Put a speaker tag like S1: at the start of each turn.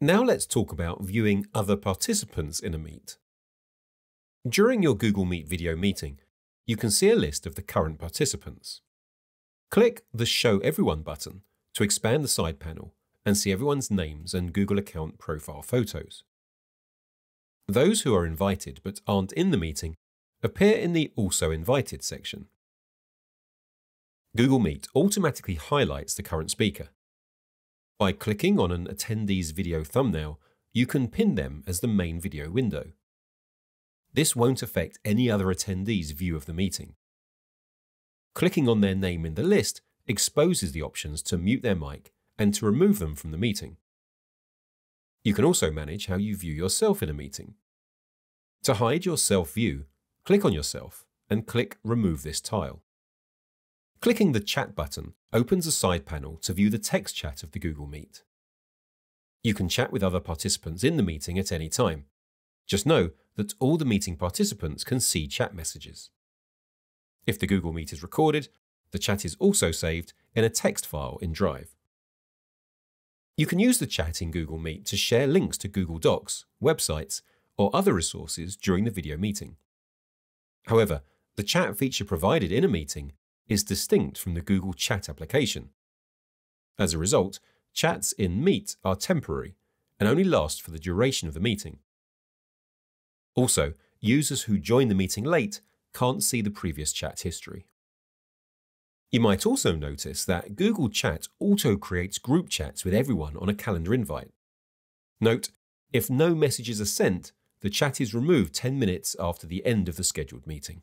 S1: Now let's talk about viewing other participants in a Meet. During your Google Meet video meeting, you can see a list of the current participants. Click the Show Everyone button to expand the side panel and see everyone's names and Google account profile photos. Those who are invited but aren't in the meeting appear in the Also Invited section. Google Meet automatically highlights the current speaker. By clicking on an attendee's video thumbnail, you can pin them as the main video window. This won't affect any other attendee's view of the meeting. Clicking on their name in the list exposes the options to mute their mic and to remove them from the meeting. You can also manage how you view yourself in a meeting. To hide your self view, click on yourself and click Remove this tile. Clicking the Chat button opens a side panel to view the text chat of the Google Meet. You can chat with other participants in the meeting at any time. Just know that all the meeting participants can see chat messages. If the Google Meet is recorded, the chat is also saved in a text file in Drive. You can use the chat in Google Meet to share links to Google Docs, websites, or other resources during the video meeting. However, the chat feature provided in a meeting is distinct from the Google Chat application. As a result, chats in Meet are temporary and only last for the duration of the meeting. Also, users who join the meeting late can't see the previous chat history. You might also notice that Google Chat auto creates group chats with everyone on a calendar invite. Note, if no messages are sent, the chat is removed 10 minutes after the end of the scheduled meeting.